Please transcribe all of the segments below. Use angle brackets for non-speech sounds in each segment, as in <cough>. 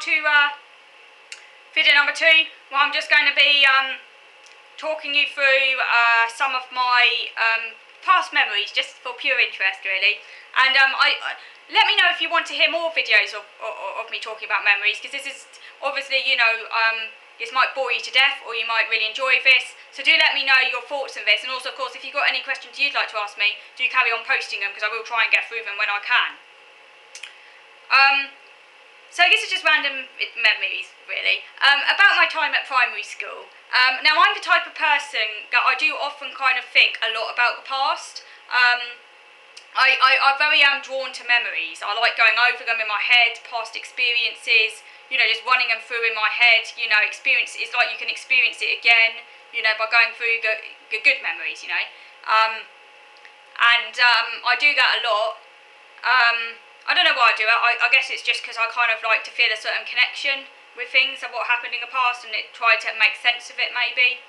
to uh, video number two, where I'm just going to be um, talking you through uh, some of my um, past memories, just for pure interest, really. And um, I, let me know if you want to hear more videos of, of, of me talking about memories, because this is obviously, you know, um, this might bore you to death, or you might really enjoy this. So do let me know your thoughts on this, and also, of course, if you've got any questions you'd like to ask me, do carry on posting them, because I will try and get through them when I can. Um, so I guess it's just random memories, really. Um, about my time at primary school. Um, now I'm the type of person that I do often kind of think a lot about the past. Um, I, I, I very am drawn to memories. I like going over them in my head, past experiences, you know, just running them through in my head, you know, experience, it's like you can experience it again, you know, by going through the, the good memories, you know. Um, and um, I do that a lot. I don't know why I do it. I, I guess it's just because I kind of like to feel a certain connection with things and what happened in the past and it try to make sense of it maybe.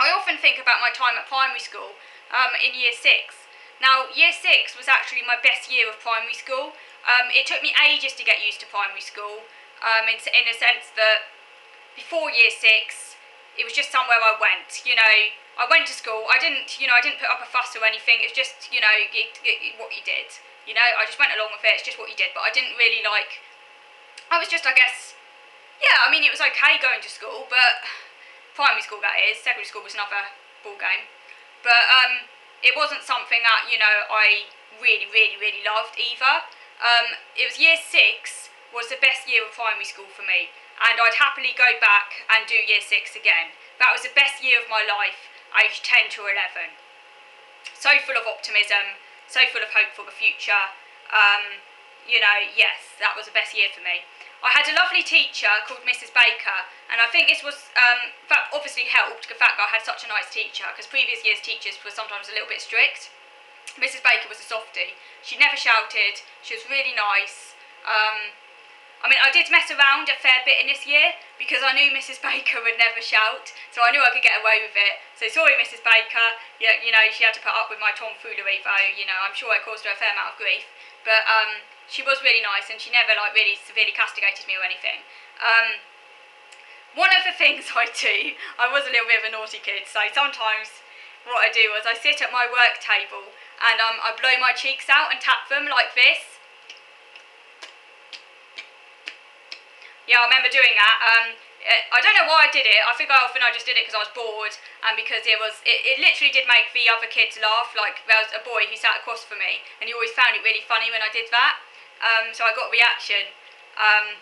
I often think about my time at primary school um, in year six. Now, year six was actually my best year of primary school. Um, it took me ages to get used to primary school um, in, in a sense that before year six, it was just somewhere I went. You know, I went to school. I didn't, you know, I didn't put up a fuss or anything. It was just, you know, it, it, what you did. You know, I just went along with it. It's just what you did. But I didn't really like. I was just, I guess, yeah. I mean, it was okay going to school, but primary school that is. Secondary school was another ball game. But um, it wasn't something that you know I really, really, really loved either. Um, it was year six was the best year of primary school for me, and I'd happily go back and do year six again. That was the best year of my life, aged 10 to 11. So full of optimism, so full of hope for the future. Um, you know, yes, that was the best year for me. I had a lovely teacher called Mrs. Baker, and I think this was, um, that obviously helped the fact that I had such a nice teacher, because previous years' teachers were sometimes a little bit strict. Mrs. Baker was a softie. She never shouted. She was really nice. Um, I mean, I did mess around a fair bit in this year because I knew Mrs. Baker would never shout, so I knew I could get away with it. So sorry, Mrs. Baker. You, you know, she had to put up with my tomfoolery, though. You know, I'm sure I caused her a fair amount of grief, but um, she was really nice and she never like really severely castigated me or anything. Um, one of the <laughs> things I do, I was a little bit of a naughty kid, so sometimes what I do was I sit at my work table and um, I blow my cheeks out and tap them like this Yeah, I remember doing that. Um, I don't know why I did it. I think I often I just did it because I was bored and because it was it, it literally did make the other kids laugh. Like there was a boy who sat across from me and he always found it really funny when I did that. Um, so I got a reaction. Um,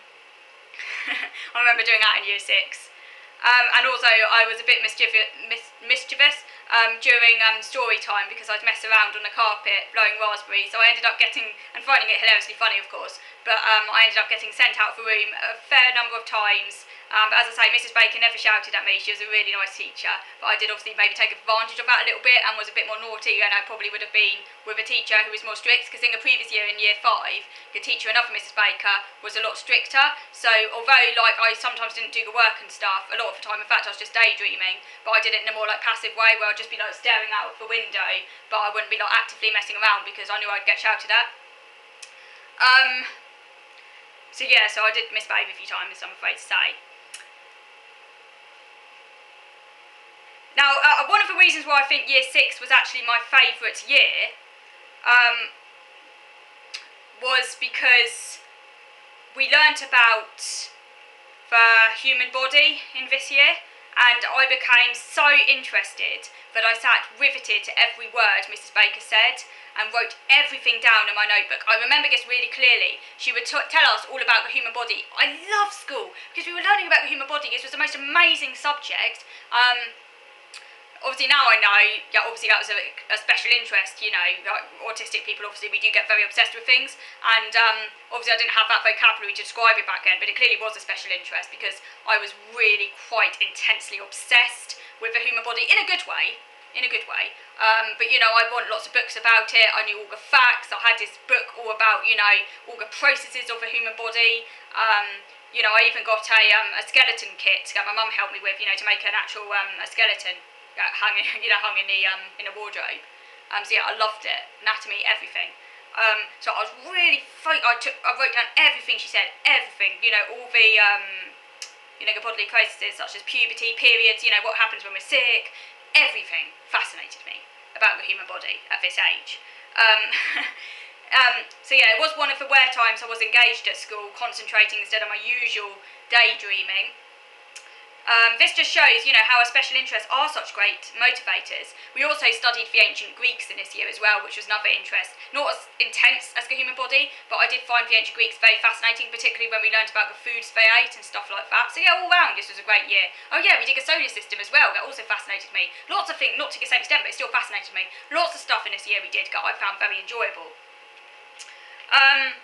<laughs> I remember doing that in year six. Um, and also I was a bit mischievous, mis mischievous um, during um, story time because I'd mess around on the carpet blowing raspberries. So I ended up getting, and finding it hilariously funny of course, but um, I ended up getting sent out of the room a fair number of times. Um, but as I say, Mrs. Baker never shouted at me. She was a really nice teacher. But I did obviously maybe take advantage of that a little bit and was a bit more naughty than I probably would have been with a teacher who was more strict. Because in the previous year, in year five, the teacher, another Mrs. Baker, was a lot stricter. So although like I sometimes didn't do the work and stuff, a lot of the time, in fact, I was just daydreaming. But I did it in a more like passive way where I'd just be like staring out of the window, but I wouldn't be like actively messing around because I knew I'd get shouted at. Um, so yeah, so I did misbehave a few times, I'm afraid to say. Now, uh, one of the reasons why I think year six was actually my favourite year um, was because we learnt about the human body in this year and I became so interested that I sat riveted to every word Mrs. Baker said and wrote everything down in my notebook. I remember this really clearly. She would tell us all about the human body. I love school because we were learning about the human body. This was the most amazing subject. Um, obviously now I know, yeah, obviously that was a, a special interest, you know, like autistic people, obviously we do get very obsessed with things, and um, obviously I didn't have that vocabulary to describe it back then, but it clearly was a special interest because I was really quite intensely obsessed with the human body in a good way, in a good way. Um, but you know, I bought lots of books about it. I knew all the facts. I had this book all about you know all the processes of the human body. Um, you know, I even got a um, a skeleton kit that my mum helped me with. You know, to make an actual um, a skeleton hung, you know, hung in the um, in a wardrobe. Um, so yeah, I loved it, anatomy, everything. Um, so I was really, I took, I wrote down everything she said, everything, you know, all the, um, you know, the bodily crises such as puberty, periods, you know, what happens when we're sick, everything fascinated me about the human body at this age. Um, <laughs> um, so yeah, it was one of the rare times I was engaged at school, concentrating instead of my usual daydreaming. Um, this just shows, you know, how our special interests are such great motivators. We also studied the ancient Greeks in this year as well, which was another interest. Not as intense as the human body, but I did find the ancient Greeks very fascinating, particularly when we learned about the foods they ate and stuff like that. So yeah, all round, this was a great year. Oh yeah, we did a solar system as well. That also fascinated me. Lots of things, not to the same extent, but it still fascinated me. Lots of stuff in this year we did that I found very enjoyable. Um,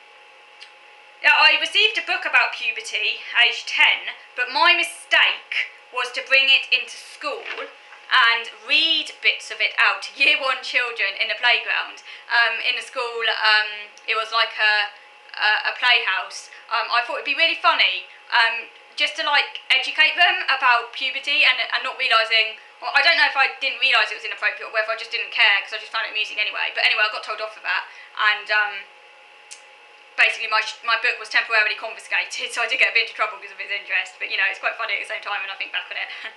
I received a book about puberty, age 10, but my mistake was to bring it into school and read bits of it out to year one children in the playground. Um, in the school, um, it was like a, a, a playhouse. Um, I thought it'd be really funny um, just to like educate them about puberty and, and not realising, well, I don't know if I didn't realise it was inappropriate or whether I just didn't care because I just found it amusing anyway. But anyway, I got told off for that and um, basically my, my book was temporarily confiscated, <laughs> so I did get a bit into trouble because of his interest. But you know, it's quite funny at the same time when I think back on it. <laughs>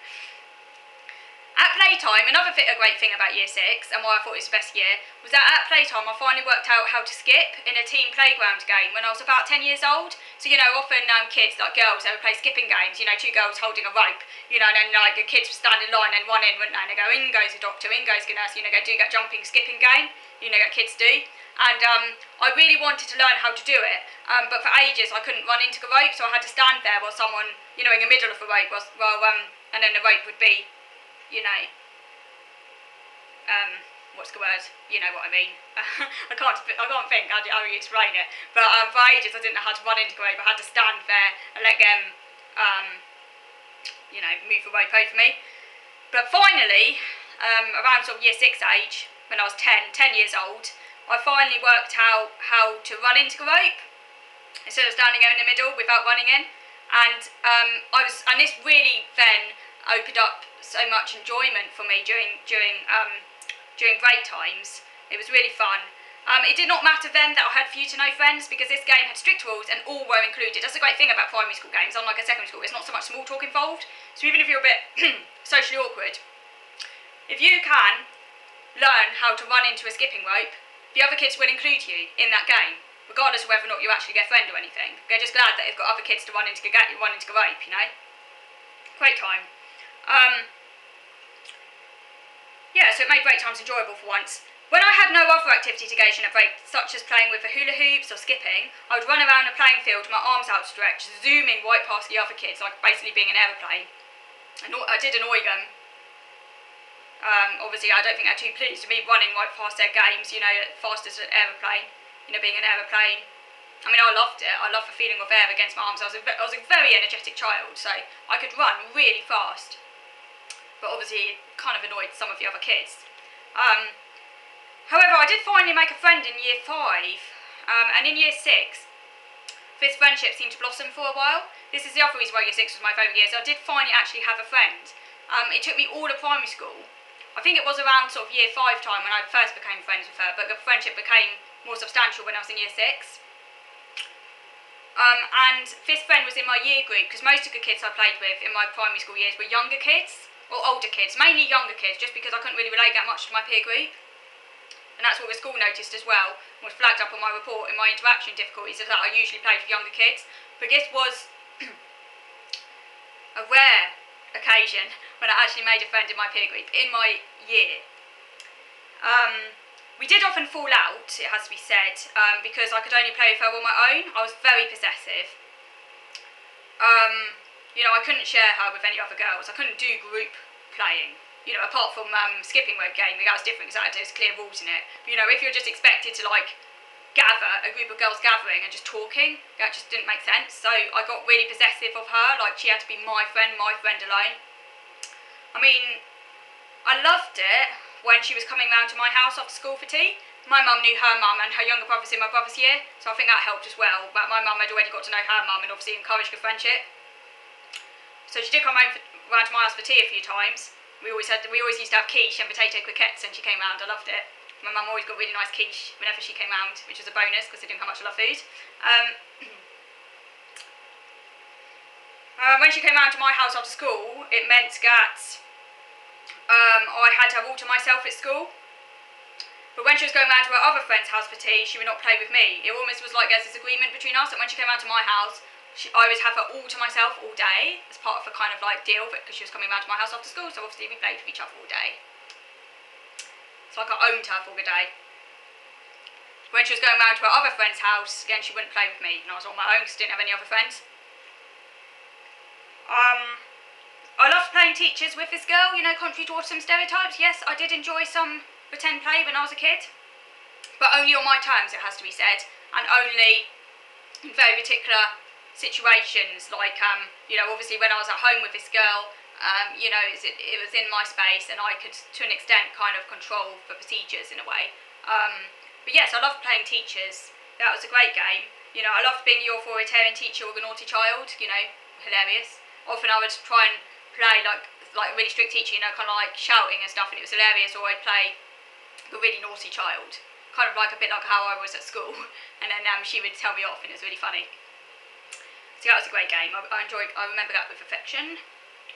at playtime, another th- great thing about year six and why I thought it was the best year was that at playtime I finally worked out how to skip in a team playground game when I was about 10 years old. So, you know, often um, kids, like girls, they would play skipping games, you know, two girls holding a rope, you know, and then like the kids would stand in line and one in, wouldn't they? And they go, in goes the doctor, in goes the nurse, you know, go do that jumping skipping game, you know, that kids do and um, I really wanted to learn how to do it. Um, but for ages I couldn't run into the rope, so I had to stand there while someone, you know, in the middle of the rope was, well, um, and then the rope would be, you know, um, what's the word? You know what I mean. <laughs> I can't, I can't think how, how you explain it. But um, for ages I didn't know how to run into the rope. I had to stand there and let them, um, you know, move the rope over me. But finally, um, around sort of year six age, when I was 10, 10 years old, I finally worked out how to run into the rope instead of standing in the middle without running in. And um, I was, and this really then opened up so much enjoyment for me during during um, during break times. It was really fun. Um, it did not matter then that I had few to no friends because this game had strict rules and all were included. That's a great thing about primary school games, unlike a secondary school, it's not so much small talk involved. So even if you're a bit <clears throat> socially awkward, if you can learn how to run into a skipping rope, the other kids will include you in that game, regardless of whether or not you actually get friend or anything. They're just glad that they've got other kids to run into the, run into the rope, you know? Great time. Um, yeah, so it made break times enjoyable for once. When I had no other activity to engage in at break, such as playing with the hula hoops or skipping, I would run around a playing field with my arms outstretched, zooming right past the other kids, like basically being an aeroplane. I did annoy them, um, obviously, I don't think they're too pleased to be running right past their games, you know, fast as an aeroplane, you know, being an aeroplane. I mean, I loved it. I loved the feeling of air against my arms. I was a, I was a very energetic child, so I could run really fast. But obviously, it kind of annoyed some of the other kids. Um, however, I did finally make a friend in year five, um, and in year six, this friendship seemed to blossom for a while. This is the other reason why year six was my favourite year, so I did finally actually have a friend. Um, it took me all of primary school I think it was around sort of year five time when I first became friends with her, but the friendship became more substantial when I was in year six. Um, and this friend was in my year group because most of the kids I played with in my primary school years were younger kids or older kids, mainly younger kids, just because I couldn't really relate that much to my peer group. And that's what the school noticed as well, was flagged up on my report in my interaction difficulties, is that I usually played with younger kids. But this was <clears throat> a rare occasion when I actually made a friend in my peer group in my year. Um, we did often fall out, it has to be said, um, because I could only play with her on my own. I was very possessive. Um, you know, I couldn't share her with any other girls. I couldn't do group playing. You know, apart from um, skipping rope game, that was different because there's clear rules in it. But, you know, if you're just expected to like gather a group of girls gathering and just talking, that just didn't make sense. So I got really possessive of her. Like she had to be my friend, my friend alone. I mean, I loved it when she was coming round to my house after school for tea. My mum knew her mum and her younger brother's in my brother's year, so I think that helped as well. But my mum had already got to know her mum and obviously encouraged the friendship. So she did come round, for, round to my house for tea a few times. We always had we always used to have quiche and potato croquettes and she came round. I loved it. My mum always got really nice quiche whenever she came round, which was a bonus because I didn't have much love food. Um, <clears throat> uh, when she came round to my house after school, it meant that um, I had to have all to myself at school. But when she was going round to her other friend's house for tea, she would not play with me. It almost was like there's this agreement between us that when she came round to my house, she, I would have her all to myself all day as part of a kind of like deal because she was coming round to my house after school, so obviously we played with each other all day. It's like I owned her for a day. When she was going round to her other friend's house, again, she wouldn't play with me, and I was on my own because I didn't have any other friends. Um, I loved playing teachers with this girl, you know, contrary to some stereotypes. Yes, I did enjoy some pretend play when I was a kid, but only on my terms, it has to be said, and only in very particular situations. Like, um, you know, obviously when I was at home with this girl, um, you know, it, it, was in my space, and I could, to an extent, kind of control the procedures in a way. Um, but yes, I loved playing teachers. That was a great game. You know, I loved being your authoritarian teacher or the naughty child. You know, hilarious. Often I would try and play like like a really strict teacher, you know, kind of like shouting and stuff, and it was hilarious. Or I'd play the really naughty child, kind of like a bit like how I was at school, <laughs> and then um, she would tell me off, and it was really funny. So that was a great game. I, I enjoyed. I remember that with affection.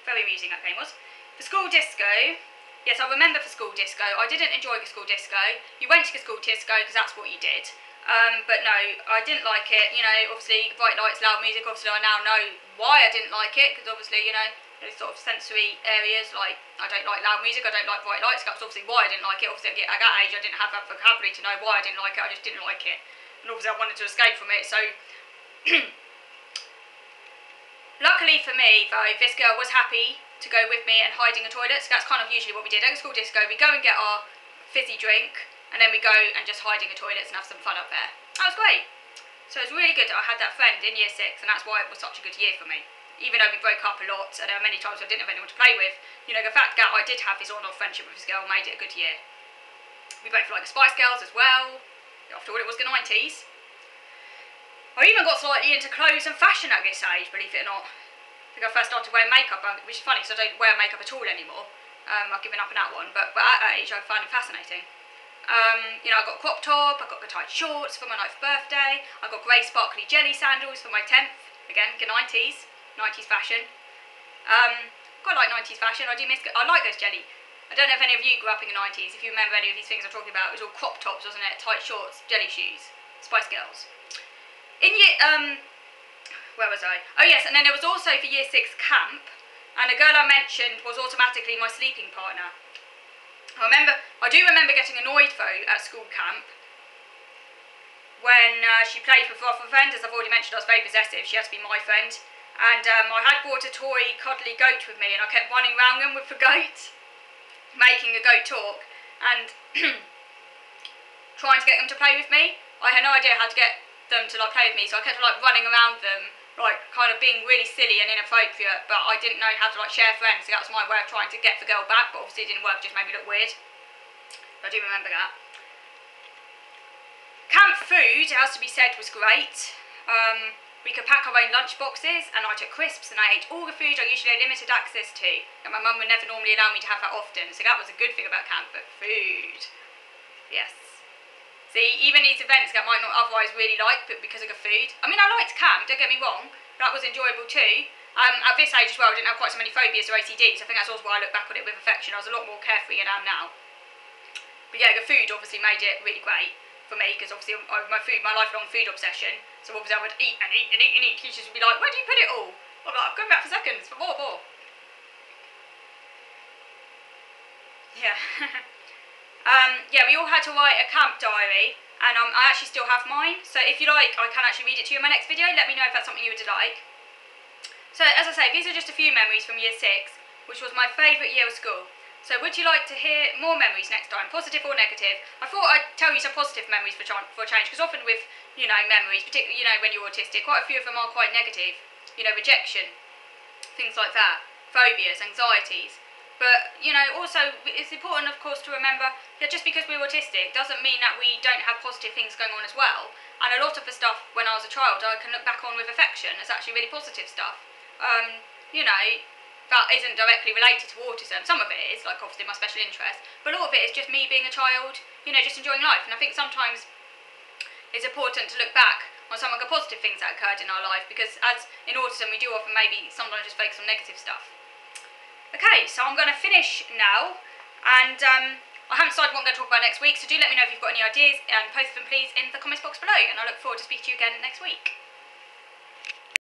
Very amusing that game was. For school disco, yes, I remember for school disco. I didn't enjoy the school disco. You went to the school disco because that's what you did. Um, but no, I didn't like it. You know, obviously bright lights, loud music. Obviously, I now know why I didn't like it because obviously, you know, those sort of sensory areas. Like, I don't like loud music, I don't like bright lights. That's obviously why I didn't like it. Obviously, at that age, I didn't have that vocabulary to know why I didn't like it. I just didn't like it. And obviously, I wanted to escape from it. So, <clears throat> luckily for me, though, this girl was happy to go with me and hide in the toilets. That's kind of usually what we did. At school disco, we go and get our fizzy drink, and then we go and just hide in the toilets and have some fun up there. That was great. So it was really good that I had that friend in year six, and that's why it was such a good year for me even though we broke up a lot and there were many times I didn't have anyone to play with, you know, the fact that I did have this on-off friendship with this girl made it a good year. We both liked the Spice Girls as well. After all, it was the 90s. I even got slightly into clothes and fashion at this age, believe it or not. I think I first started wearing makeup, um, which is funny because I don't wear makeup at all anymore. Um, I've given up on that one, but, but at that age I find it fascinating. Um, you know, I got crop top, I got the tight shorts for my ninth birthday, I got grey sparkly jelly sandals for my 10th, again, the 90s. 90s fashion. Um, quite like 90s fashion. I do miss. I like those jelly. I don't know if any of you grew up in the 90s. If you remember any of these things I'm talking about, it was all crop tops, wasn't it? Tight shorts, jelly shoes, Spice Girls. In year, um, where was I? Oh yes, and then there was also for year six camp, and a girl I mentioned was automatically my sleeping partner. I remember, I do remember getting annoyed though at school camp when uh, she played with other friends. As I've already mentioned, I was very possessive. She had to be my friend. And um, I had brought a toy cuddly goat with me, and I kept running around them with the goat, <laughs> making the goat talk, and <clears throat> trying to get them to play with me. I had no idea how to get them to like play with me, so I kept like running around them, like kind of being really silly and inappropriate. But I didn't know how to like share friends, so that was my way of trying to get the girl back. But obviously, it didn't work; just made me look weird. I do remember that. Camp food, it has to be said, was great. Um, we could pack our own lunch boxes, and I took crisps and I ate all the food I usually had limited access to. And my mum would never normally allow me to have that often, so that was a good thing about camp, but food. Yes. See, even these events that I might not otherwise really like, but because of the food. I mean, I liked camp, don't get me wrong, that was enjoyable too. Um, at this age as well, I didn't have quite so many phobias or OCDs, I think that's also why I look back on it with affection. I was a lot more carefree than I am now. But yeah, the food obviously made it really great for me because obviously my food, my lifelong food obsession. So obviously I would eat and eat and eat and eat. Teachers would be like, "Where do you put it all?" I'm like, "I'm going back for seconds for more, more." Yeah. <laughs> um, yeah, we all had to write a camp diary, and um, I actually still have mine. So if you like, I can actually read it to you in my next video. Let me know if that's something you would like. So as I say, these are just a few memories from year six, which was my favourite year of school. So would you like to hear more memories next time, positive or negative? I thought I'd tell you some positive memories for, for change, because often with, you know, memories, particularly, you know, when you're autistic, quite a few of them are quite negative. You know, rejection, things like that, phobias, anxieties. But, you know, also, it's important, of course, to remember that just because we're autistic doesn't mean that we don't have positive things going on as well. And a lot of the stuff when I was a child, I can look back on with affection. It's actually really positive stuff. Um, you know, that isn't directly related to autism. Some of it is, like obviously my special interest, but a lot of it is just me being a child, you know, just enjoying life. And I think sometimes it's important to look back on some of the positive things that occurred in our life because as in autism we do often maybe sometimes just focus on negative stuff. Okay, so I'm going to finish now and um, I haven't decided what I'm going to talk about next week, so do let me know if you've got any ideas and post them please in the comments box below and I look forward to speaking to you again next week.